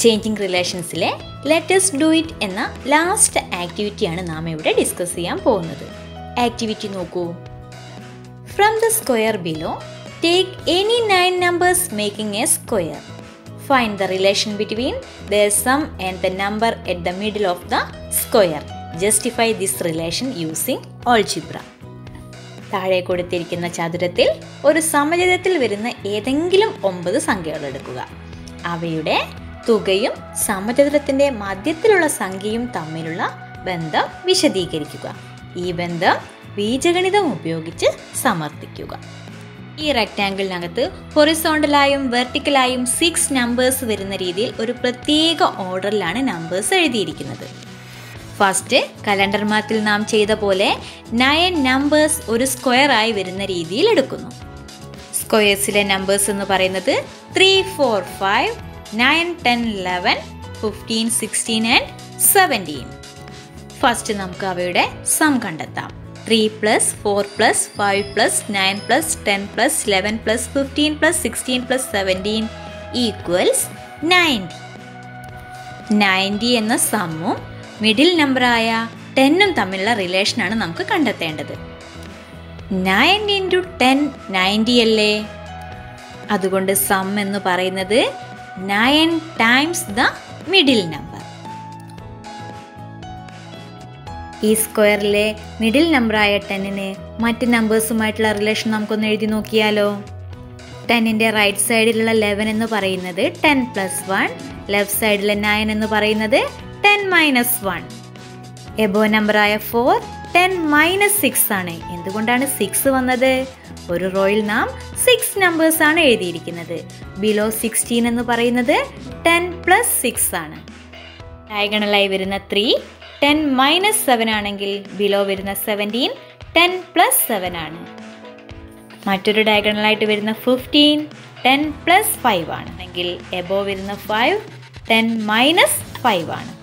Changing റിലേഷൻസിലെ let's do it എന്ന last ആക്ടിവിറ്റിയാണ് നാം ഇവിടെ ഡിസ്കസ് ചെയ്യാൻ പോകുന്നത്. ആക്ടിവിറ്റി നോക്കൂ. From the square below take any nine numbers making a square find the relation between the sum and the number at the middle of the square justify this relation using algebra താഴെ കൊടുത്തിരിക്കുന്ന ചതുരത്തിൽ ഒരു സമചിതത്തിൽ വരുന്ന ഏതെങ്കിലും ഒമ്പത് സംഖ്യകൾ എടുക്കുക. അവയുടെ തുകയും സമചതുരത്തിന്റെ മധ്യത്തിലുള്ള സംഖ്യയും തമ്മിലുള്ള ബന്ധം വിശദീകരിക്കുക. ഈ ബന്ധം ബീജഗണിതം ഉപയോഗിച്ച് സമർത്ഥിക്കുക. ഈ റെക്റ്റാങ്കിളിനകത്ത് ഹൊറിസോണ്ടലായും വെർട്ടിക്കലായും സിക്സ് നമ്പേഴ്സ് വരുന്ന രീതിയിൽ ഒരു പ്രത്യേക ഓർഡറിലാണ് നമ്പേഴ്സ് എഴുതിയിരിക്കുന്നത്. ഫസ്റ്റ് കലണ്ടർ മാത്തിൽ നാം ചെയ്ത പോലെ നയൻ നമ്പേഴ്സ് ഒരു സ്ക്വയറായി വരുന്ന രീതിയിൽ എടുക്കുന്നു. സ്ക്വയേഴ്സിലെ നമ്പേഴ്സ് എന്ന് പറയുന്നത് three four five nine ten eleven fifteen sixteen and seventeen first നമുക്ക് അവയുടെ സം കണ്ടെത്താം. Three plus four plus five plus nine plus ten plus eleven plus fifteen plus sixteen plus seventeen equals ninety ninety എന്ന സമ്മും middle നമ്പറായ ടെന്നും തമ്മിലുള്ള റിലേഷനാണ് നമുക്ക് കണ്ടെത്തേണ്ടത്. Nine into ten ninety അല്ലേ? അതുകൊണ്ട് സം എന്ന് പറയുന്നത് nine times the middle number ഈ സ്ക്വയറിലെ മിഡിൽ നമ്പറായ ടെന്നിന് മറ്റ് നമ്പേഴ്സുമായിട്ടുള്ള റിലേഷൻ നമുക്കൊന്ന് എഴുതി നോക്കിയാലോ? ടെന്നിന്റെ റൈറ്റ് സൈഡിലുള്ള ലെവൻ എന്ന് പറയുന്നത് ടെൻ പ്ലസ് വൺ ലെഫ്റ്റ് സൈഡിലെ നയൻ എന്ന് പറയുന്നത് ടെൻ മൈനസ് വൺ എബോ നമ്പറായ ഫോർ ടെൻ മൈനസ് സിക്സ് ആണ്. എന്തുകൊണ്ടാണ് സിക്സ് വന്നത്? ഒരു റോയിൽ നാം സിക്സ് നമ്പേഴ്സ് ആണ് എഴുതിയിരിക്കുന്നത്. ബിലോ സിക്സ്റ്റീൻ എന്ന് പറയുന്നത് ടെൻ പ്ലസ് സിക്സ് ആണ്. ഡയഗണലായി വരുന്ന ത്രീ ടെൻ മൈനസ് സെവൻ ആണെങ്കിൽ ബിലോ വരുന്ന സെവന്റീൻ ടെൻ പ്ലസ് സെവൻ ആണ്. മറ്റൊരു ഡയഗണലായിട്ട് വരുന്ന ഫിഫ്റ്റീൻ ടെൻ പ്ലസ് ഫൈവ് ആണ്. എങ്കിൽ എബോ വരുന്ന ഫൈവ് ടെൻ മൈനസ് ഫൈവ് ആണ്.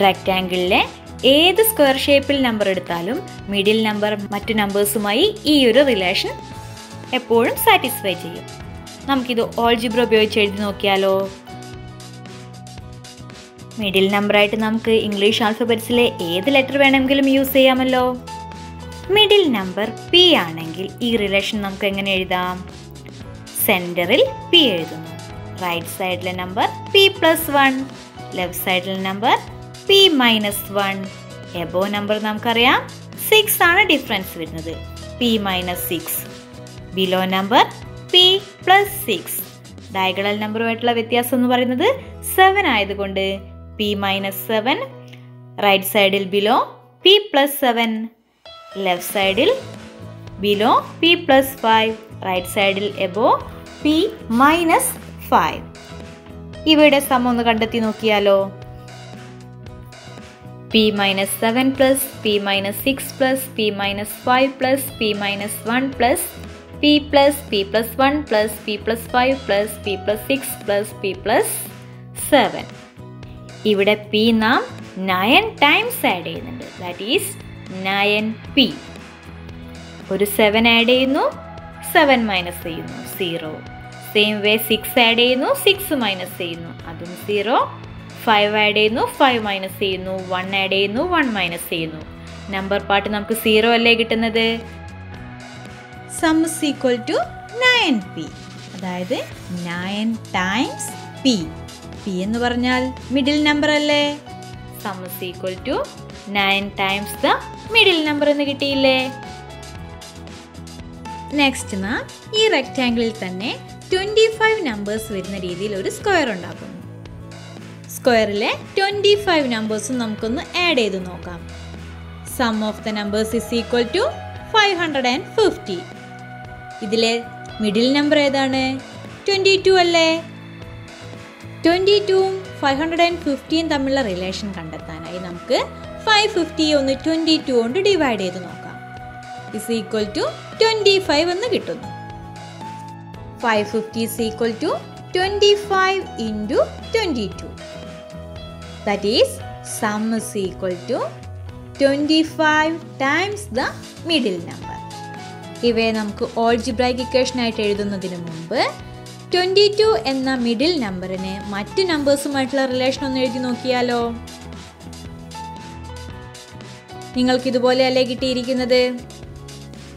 റെക്റ്റാങ്കിളിലെ ഏത് സ്ക്വയർ ഷേപ്പിൽ നമ്പർ എടുത്താലും മിഡിൽ നമ്പർ മറ്റു നമ്പേഴ്സുമായി ഈ ഒരു റിലേഷൻ എപ്പോഴും സാറ്റിസ്ഫൈ ചെയ്യും. നമുക്കിത് ഓൾജിബ്ര ഉപയോഗിച്ച് എഴുതി നോക്കിയാലോ? മിഡിൽ നമ്പറായിട്ട് നമുക്ക് ഇംഗ്ലീഷ് ആൽഫബറ്റ്സിലെ ഏത് ലെറ്റർ വേണമെങ്കിലും യൂസ് ചെയ്യാമല്ലോ? മിഡിൽ നമ്പർ പി ആണെങ്കിൽ ഈ റിലേഷൻ നമുക്ക് എങ്ങനെ എഴുതാം? സെന്ററിൽ പി എഴുതുന്നു. റൈറ്റ് സൈഡിലെ number P plus one left സൈഡിലെ number P minus one above number നമുക്കറിയാം. സിക്സ് ആണ് ഡിഫറൻസ് വരുന്നത്. P minus six below number P plus six diagonal നമ്പറുമായിട്ടുള്ള വ്യത്യാസം എന്ന് പറയുന്നത് സെവൻ ആയതുകൊണ്ട് പി മൈനസ് സെവൻ റൈറ്റ് സൈഡിൽ below P plus seven left സൈഡിൽ below P plus five right സൈഡിൽ എബോ പി മൈനസ് ഫൈവ് ഇവയുടെ സമം ഒന്ന് കണ്ടെത്തി നോക്കിയാലോ? P minus seven plus P minus six plus P minus five plus P minus one plus P plus P plus one plus P plus five plus P plus six plus P plus seven ഇവിടെ P നാം nine times add ചെയ്യുന്നുണ്ട്. That is nine P ഒരു seven add ചെയ്യുന്നു. Seven minus ചെയ്യുന്നു. Zero same way six add ചെയ്യുന്നു. Six minus ചെയ്യുന്നു. അതും zero five add ചെയ്യുന്നു ഫൈവ് മൈനസ് ചെയ്യുന്നു വൺ ആഡ് ചെയ്യുന്നു വൺ മൈനസ് ചെയ്യുന്നു. നമ്പർ പാർട്ട് നമുക്ക് സീറോ അല്ലേ കിട്ടുന്നത്? Sums equal to nine P അതായത് നയൻ ടൈംസ് പി പി എന്ന് പറഞ്ഞാൽ മിഡിൽ നമ്പർ അല്ലേ? Sums equal to nine times the middle number എന്ന് കിട്ടിയില്ലേ? നെക്സ്റ്റ് നാം ഈ റെക്റ്റാങ്കിളിൽ തന്നെ ട്വന്റി ഫൈവ് നമ്പേഴ്സ് വരുന്ന രീതിയിൽ ഒരു സ്ക്വയർ ഉണ്ടാക്കുന്നു. സ്ക്വയറിലെ ട്വന്റി ഫൈവ് നമ്പേഴ്സും നമുക്കൊന്ന് ആഡ് ചെയ്ത് നോക്കാം. Sum of the numbers is equal to five hundred and fifty ഇതിലെ മിഡിൽ നമ്പർ ഏതാണ്? ട്വന്റി ടു അല്ലേ? ട്വന്റി ടൂവും ഫൈവ് ഹൺഡ്രഡ് ആൻഡ് ഫിഫ്റ്റിയും തമ്മിലുള്ള റിലേഷൻ കണ്ടെത്താനായി നമുക്ക് ഫൈവ് ഫിഫ്റ്റി ഒന്ന് ട്വന്റി ടു കൊണ്ട് ഡിവൈഡ് ചെയ്ത് നോക്കാം. Is equal to twenty five എന്ന് കിട്ടുന്നു. Five fifty is equal to twenty five into twenty two that is sum is equal to twenty five times the middle number ഇവയെ നമുക്ക് algebraic ഇക്വേഷനായിട്ട് എഴുതുന്നതിന് മുമ്പ് twenty two എന്ന middle നമ്പറിന് മറ്റ് നമ്പേഴ്സുമായിട്ടുള്ള relation ഒന്ന് എഴുതി നോക്കിയാലോ? നിങ്ങൾക്ക് ഇതുപോലെയല്ലേ കിട്ടിയിരിക്കുന്നത്?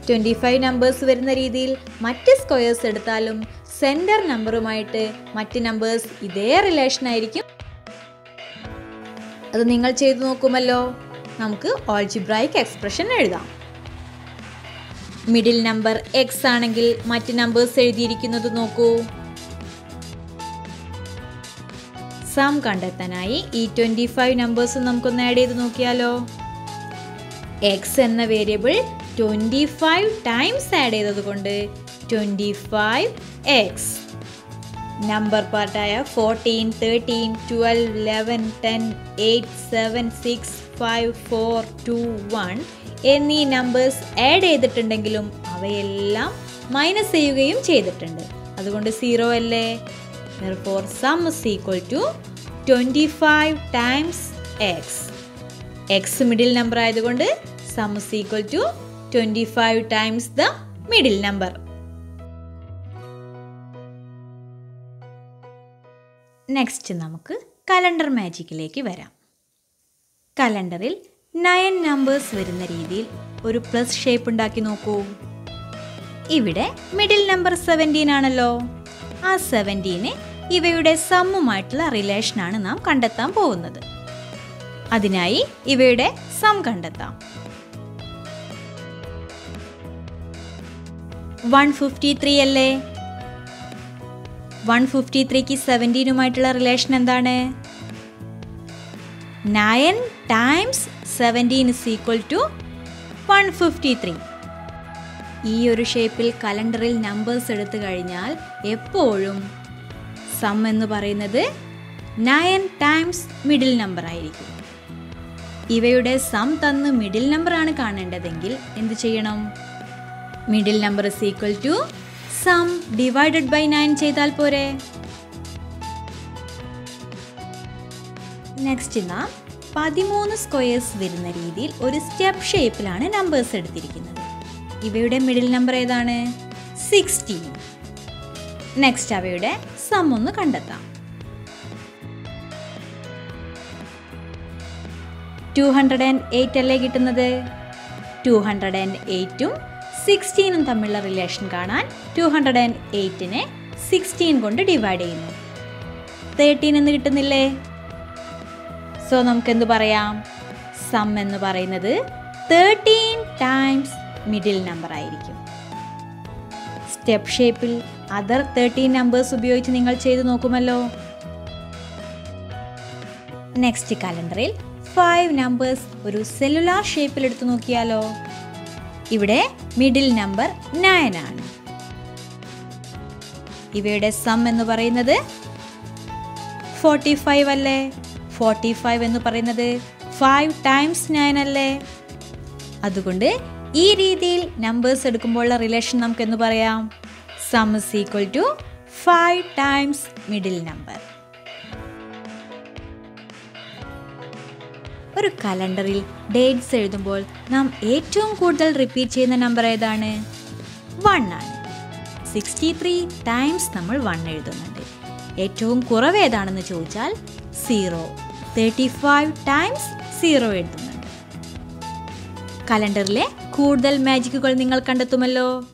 ട്വന്റി ഫൈവ് നമ്പേഴ്സ് വരുന്ന രീതിയിൽ മറ്റ് സ്ക്വയേഴ്സ് എടുത്താലും സെന്റർ നമ്പറുമായിട്ട് മറ്റ് നമ്പേഴ്സ് ഇതേ റിലേഷൻ ആയിരിക്കും. അത് നിങ്ങൾ ചെയ്തു നോക്കുമല്ലോ. നമുക്ക് ഓൾജിബ്രായിക് എക്സ്പ്രഷൻ എഴുതാം. മിഡിൽ നമ്പർ എക്സ് ആണെങ്കിൽ മറ്റ് നമ്പേഴ്സ് എഴുതിയിരിക്കുന്നത് നോക്കൂ. സം കണ്ടെത്താനായി ഈ ട്വന്റി ഫൈവ് നമ്പേഴ്സ് നമുക്കൊന്ന് ആഡ് ചെയ്ത് നോക്കിയാലോ. എക്സ് എന്ന variable twenty five times add ചെയ്തത് കൊണ്ട് twenty five X number പാർട്ടായ fourteen thirteen twelve eleven ten eight seven six five four two one എന്നീ നമ്പേഴ്സ് ആഡ് ചെയ്തിട്ടുണ്ടെങ്കിലും അവയെല്ലാം മൈനസ് ചെയ്യുകയും ചെയ്തിട്ടുണ്ട്. അതുകൊണ്ട് സീറോ അല്ലേ? For sum is equal to twenty five times X X middle number ആയതുകൊണ്ട് sum is equal to twenty five times the middle number next നമുക്ക് calendar മാജിക്കിലേക്ക് വരാം. കലണ്ടറിൽ നയൻ നമ്പേഴ്സ് വരുന്ന രീതിയിൽ ഒരു പ്ലസ് ഷേപ്പ് ഉണ്ടാക്കി നോക്കൂ. ഇവിടെ മിഡിൽ നമ്പർ സെവന്റീൻ ആണല്ലോ. ആ സെവന്റീന് ഇവയുടെ സമ്മുമായിട്ടുള്ള റിലേഷനാണ് നാം കണ്ടെത്താൻ പോകുന്നത്. അതിനായി ഇവയുടെ സം കണ്ടെത്താം. വൺ ഫിഫ്റ്റി ത്രീ അല്ലേ? വൺ ഫിഫ്റ്റി ത്രീക്ക് സെവന്റീനുമായിട്ടുള്ള റിലേഷൻ എന്താണ്? Nine times seventeen is equal to one fifty three ഈ ഒരു ഷേപ്പിൽ കലണ്ടറിൽ നമ്പേഴ്സ് എടുത്തു കഴിഞ്ഞാൽ എപ്പോഴും സം എന്ന് പറയുന്നത് നയൻ ടൈംസ് മിഡിൽ നമ്പർ ആയിരിക്കും. ഇവയുടെ സം തന്ന് മിഡിൽ നമ്പറാണ് കാണേണ്ടതെങ്കിൽ എന്ത് ചെയ്യണം? Middle number is equal to sum divided by nine ചെയ്താൽ പോരെ? നെക്സ്റ്റ് നാം പതിമൂന്ന് സ്ക്വയേഴ്സ് വരുന്ന രീതിയിൽ ഒരു സ്റ്റെപ്പ് ഷേപ്പിലാണ് നമ്പേഴ്സ് എടുത്തിരിക്കുന്നത്. ഇവയുടെ മിഡിൽ നമ്പർ ഏതാണ്? സിക്സ്റ്റീൻ നെക്സ്റ്റ് അവയുടെ സം ഒന്ന് കണ്ടെത്താം. ടു ഹൺഡ്രഡ് ആൻഡ് എയ്റ്റ് അല്ലേ കിട്ടുന്നത്? ടു ഹൺഡ്രഡ് ആൻഡ് എയ്റ്റും സിക്സ്റ്റീനും തമ്മിലുള്ള റിലേഷൻ കാണാൻ ടു ഹൺഡ്രഡ് ആൻഡ് എയ്റ്റിനെ സിക്സ്റ്റീൻ കൊണ്ട് ഡിവൈഡ് ചെയ്യുന്നു. തേർട്ടീൻ എന്ന് കിട്ടുന്നില്ലേ? സോ നമുക്ക് എന്ത് പറയാം? സം എന്ന് പറയുന്നത് തേർട്ടീൻ ടൈംസ് മിഡിൽ നമ്പർ ആയിരിക്കും. സ്റ്റെപ്പ് ഷേപ്പിൽ അതർ തേർട്ടീൻ നമ്പേഴ്സ് ഉപയോഗിച്ച് നിങ്ങൾ ചെയ്തു നോക്കുമല്ലോ. നെക്സ്റ്റ് കലണ്ടറിൽ ഫൈവ് നമ്പേഴ്സ് ഒരു സെല്ലുലാർ ഷേപ്പിൽ എടുത്തു നോക്കിയാലോ? ഇവിടെ മിഡിൽ നമ്പർ നയൻ ആണ്. ഇവയുടെ സം എന്ന് പറയുന്നത് ഫോർട്ടി ഫൈവ് അല്ലേ? ഫോർട്ടി ഫൈവ് എന്ന് പറയുന്നത് ഫൈവ് ടൈംസ് നയൻ അല്ലേ? അതുകൊണ്ട് ഈ രീതിയിൽ നമ്പേഴ്സ് എടുക്കുമ്പോഴുള്ള റിലേഷൻ നമുക്ക് എന്ന് പറയാം? Sum is equal to five times middle number ഒരു കലണ്ടറിൽ ഡേറ്റ്സ് എഴുതുമ്പോൾ നാം ഏറ്റവും കൂടുതൽ റിപ്പീറ്റ് ചെയ്യുന്ന നമ്പർ ഏതാണ്? വൺ ആണ്. സിക്സ്റ്റി ത്രീ ടൈംസ് നമ്മൾ വൺ എഴുതുന്നുണ്ട്. ഏറ്റവും കുറവ് ഏതാണെന്ന് ചോദിച്ചാൽ zero thirty five times zero എഴുതുന്നുണ്ട്. കലണ്ടറിലെ കൂടുതൽ മാജിക്കുകൾ നിങ്ങൾ കണ്ടെത്തുമല്ലോ?